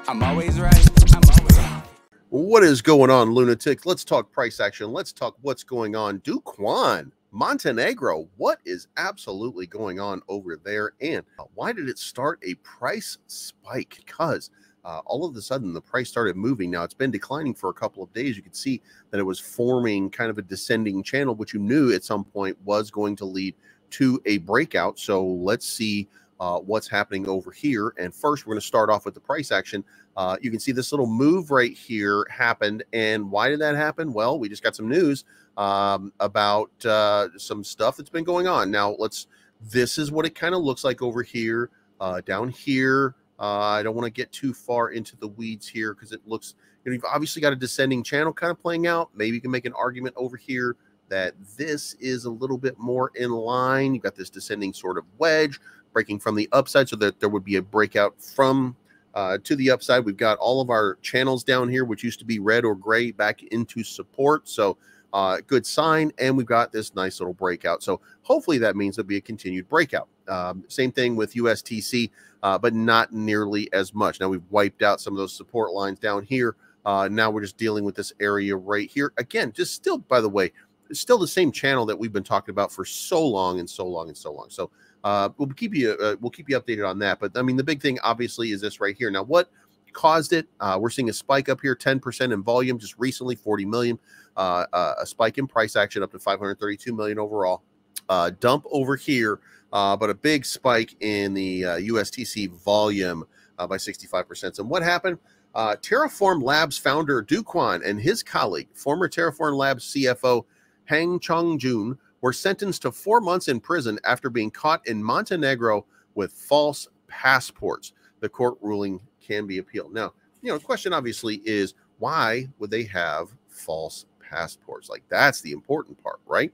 I'm always right. I'm always right. What is going on, lunatics? Let's talk price action. Let's talk what's going on. Do Kwon, Montenegro. What is absolutely going on over there? And why did it start a price spike? Because uh, all of a sudden the price started moving. Now it's been declining for a couple of days. You could see that it was forming kind of a descending channel, which you knew at some point was going to lead to a breakout. So let's see uh, what's happening over here. And first, we're going to start off with the price action. Uh, you can see this little move right here happened. And why did that happen? Well, we just got some news um, about uh, some stuff that's been going on. Now, let's, this is what it kind of looks like over here. Uh, down here, uh, I don't want to get too far into the weeds here because it looks, you know, you've obviously got a descending channel kind of playing out. Maybe you can make an argument over here that this is a little bit more in line. You've got this descending sort of wedge breaking from the upside so that there would be a breakout from uh, to the upside. We've got all of our channels down here, which used to be red or gray, back into support. So uh, good sign. And we've got this nice little breakout. So hopefully that means there'll be a continued breakout. Um, same thing with USTC, uh, but not nearly as much. Now we've wiped out some of those support lines down here. Uh, now we're just dealing with this area right here. Again, just still, by the way, still the same channel that we've been talking about for so long and so long and so long. So uh, we'll keep you uh, we'll keep you updated on that. But I mean, the big thing obviously is this right here. Now, what caused it? Uh, we're seeing a spike up here, 10% in volume just recently, 40 million. Uh, uh, a spike in price action up to 532 million overall. Uh, dump over here, uh, but a big spike in the USTC volume by 65%. And what happened? Uh, Terraform Labs founder Do Kwon and his colleague, former Terraform Labs CFO Han Chang-joon, were sentenced to four months in prison after being caught in Montenegro with false passports. The court ruling can be appealed. Now, you know, the question obviously is why would they have false passports? Like that's the important part, right?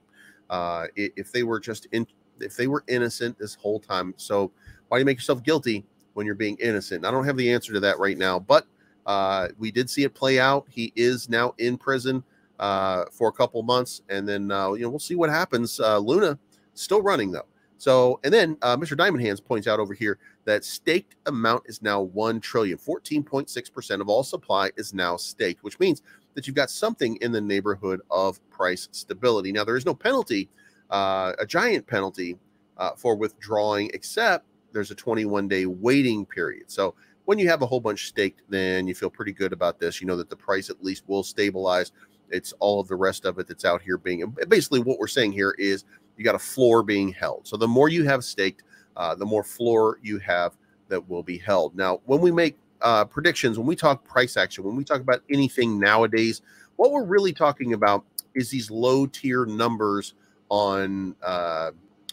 Uh, if they were just in, if they were innocent this whole time, so why do you make yourself guilty when you're being innocent? I don't have the answer to that right now, but uh, we did see it play out. He is now in prison uh, for a couple months, and then uh, you know we'll see what happens. Uh, Luna still running though. So, and then uh, Mr. Diamond Hands points out over here that staked amount is now 1 trillion. 14.6% of all supply is now staked, which means that you've got something in the neighborhood of price stability. Now, there is no penalty, uh, a giant penalty uh, for withdrawing, except there's a 21 day waiting period. So, when you have a whole bunch staked, then you feel pretty good about this. You know that the price at least will stabilize it's all of the rest of it that's out here being basically what we're saying here is you got a floor being held. So the more you have staked, uh, the more floor you have that will be held. Now, when we make uh, predictions, when we talk price action, when we talk about anything nowadays, what we're really talking about is these low tier numbers on uh,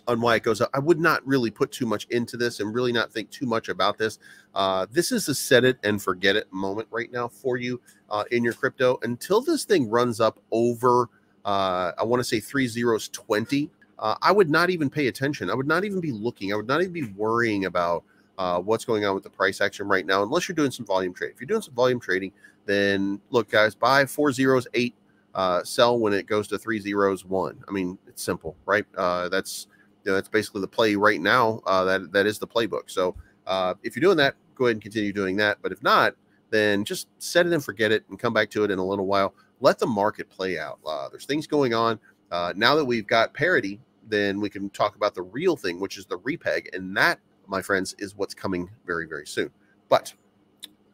on why it goes up. I would not really put too much into this and really not think too much about this. Uh, this is a set it and forget it moment right now for you uh, in your crypto until this thing runs up over, uh, I want to say three zeros 20. Uh, I would not even pay attention. I would not even be looking. I would not even be worrying about uh, what's going on with the price action right now, unless you're doing some volume trade. If you're doing some volume trading, then look, guys, buy four zeros, eight, uh, sell when it goes to three zeros, one. I mean, it's simple, right? that's know, that's basically the play right now. Uh, that that is the playbook. So uh, if you're doing that, go ahead and continue doing that. But if not, then just set it and forget it, and come back to it in a little while. Let the market play out. Uh, there's things going on uh, now that we've got parity. Then we can talk about the real thing, which is the repeg, and that, my friends, is what's coming very very soon. But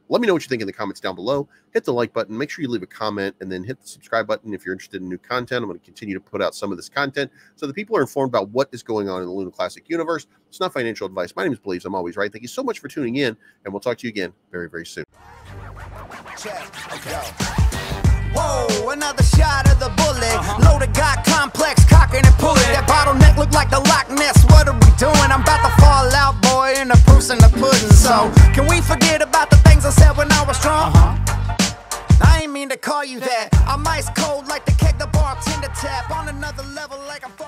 let me know what you think in the comments down below. Hit the like button. Make sure you leave a comment and then hit the subscribe button if you're interested in new content. I'm going to continue to put out some of this content so that people are informed about what is going on in the Luna Classic universe. It's not financial advice. My name is Bleeves. I'm always right. Thank you so much for tuning in, and we'll talk to you again very, very soon. Whoa, another shot of the bullet. Uh-huh. Loaded, got complex, cocking and pulling. That bottleneck look like the call you that. I'm ice cold like the keg the bartender tap. On another level like I'm.